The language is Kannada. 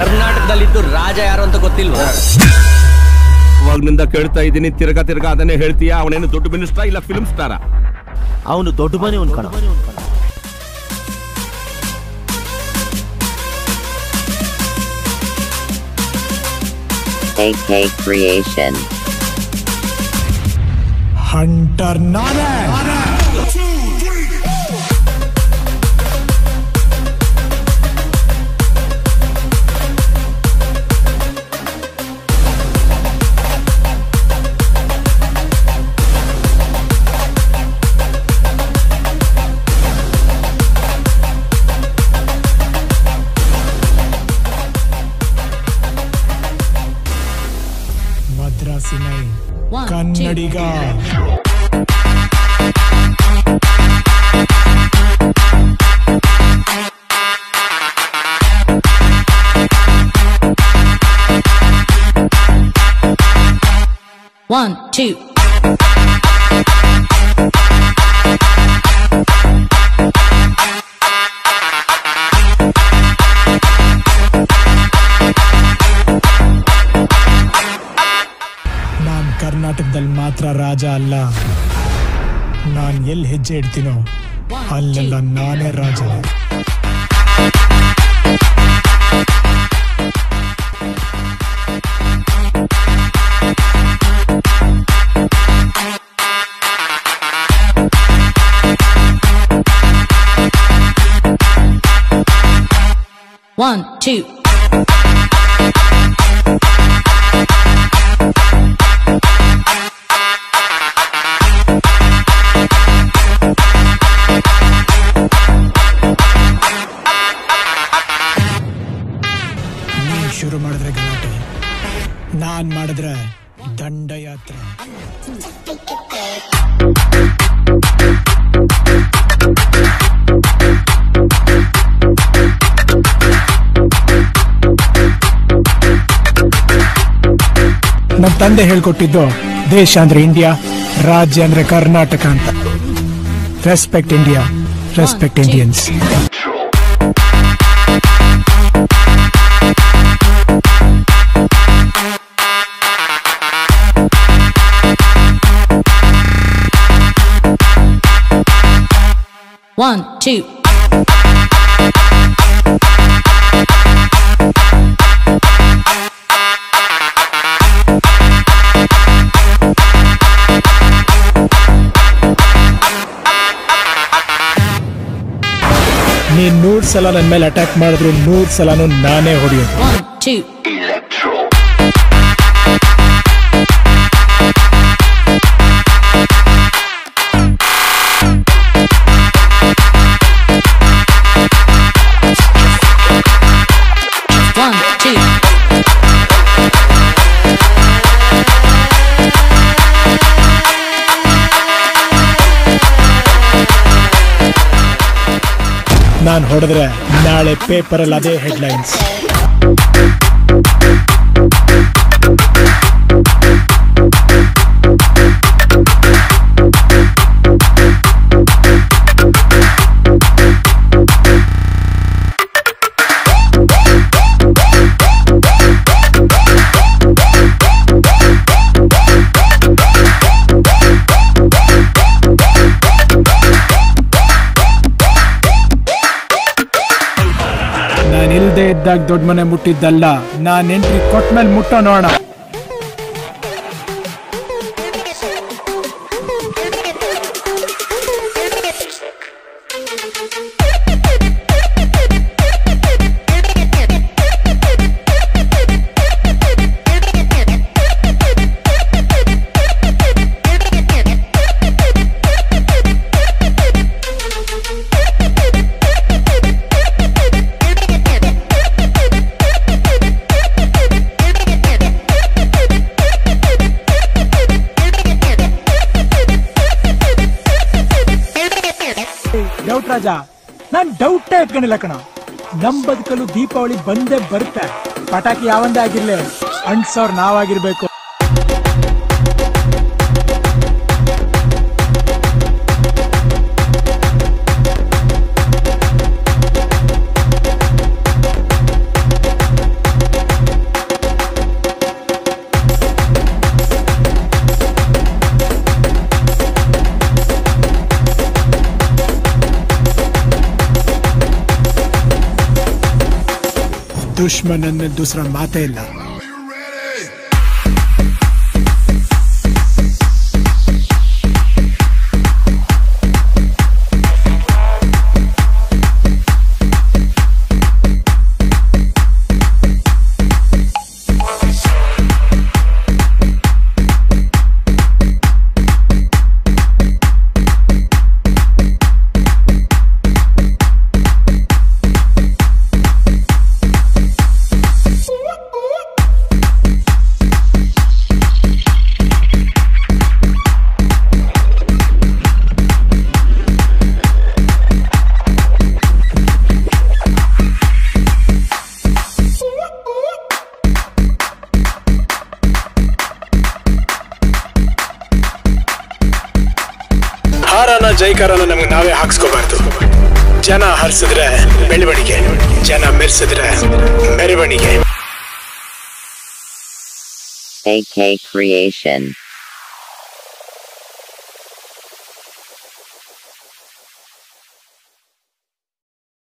ಕರ್ನಾಟಕದಲ್ಲಿದ್ದು ರಾಜ ಯಾರು ಅಂತ ಗೊತ್ತಿಲ್ವಾ? ಅವಾಗ್ನಿಂದ ಕೇಳ್ತಾ ಇದ್ದೀನಿ ತಿರ್ಗಾ ತಿರ್ಗಾ ಅದನ್ನೇ ಹೇಳ್ತೀಯಾ? ಅವನೇನು ದೊಡ್ಡ ಮಿನಿಸ್ಟರ್ ಇಲ್ಲ ಫಿಲ್ಮ್ ಸ್ಟಾರ ಅವನು ದೊಡ್ಡ ಮನೆ ಒಂದು ಕಣ. AK Creation. ಹಂಟರ್ ನಾನೇ ಮದ್ರಾಸಿನೈ ಕನ್ನಡಿಗ One, two. ಮಾತ್ರ ರಾಜ ಅಲ್ಲ ನಾನ್ ಎಲ್ಲಿ ಹೆಜ್ಜೆ ಇಡ್ತೀನೋ ಅಲ್ಲೆಲ್ಲ ನಾನೇ ರಾಜ One, two. ಮಾಡಿದ್ರೆ ಗಲಾಟೆ. ನಾನ್ ಮಾಡಿದ್ರೆ ದಂಡಯಾತ್ರೆ. ನಮ್ಮ ತಂದೆ ಹೇಳ್ಕೊಟ್ಟಿದ್ದು ದೇಶ ಅಂದ್ರೆ ಇಂಡಿಯಾ, ರಾಜ್ಯ ಅಂದ್ರೆ ಕರ್ನಾಟಕ ಅಂತ. Respect India respect Indians One, two. ನೀನ್ ನೂರ್ ಸಲ ನನ್ ಮೇಲೆ ಅಟ್ಯಾಕ್ ಮಾಡಿದ್ರು ನೂರ್ ಸಲನೂ ನಾನೇ ಹೊಡೆಯೋದು. ನಾನ್ ಹೊಡೆದ್ರೆ ನಾಳೆ ಪೇಪರಲ್ಲಿ ಅದೇ ಹೆಡ್ಲೈನ್ಸ್ ಇದ್ದಾಗ ದೊಡ್ಡ ಮನೆ ಮುಟ್ಟಿದ್ದಲ್ಲ. ನಾನ್ ಎಂಟ್ರಿ ಕೊಟ್ಮೇಲೆ ಮುಟ್ಟೋ ನೋಡ ಡೌಟ್ ರಾಜ. ನಾನ್ ಡೌಟೇ ಇಟ್ಕೊಂಡಿಲ್ಲ ಕಣ. ನಮ್ ಬದುಕಲು ದೀಪಾವಳಿ ಬಂದೇ ಬರುತ್ತೆ. ಪಟಾಕಿ ಯಾವಂದೇ ಆಗಿರ್ಲಿ ಅಣ್ಸವ್ರ ನಾವಾಗಿರ್ಬೇಕು. दुश्मनन दुसरा मातेला ಜೈಕಾರನ ನಮಗೆ ನಾವೇ ಹಾಕ್ಸ್ಕೋಬಾರ್ದು ಜನ ಹರಿಸಿದ್ರೆ ಬೆಳವಣಿಗೆ ಜನ ಮೆರೆಸಿದ್ರೆ ಮೆರವಣಿಗೆ AK Creation.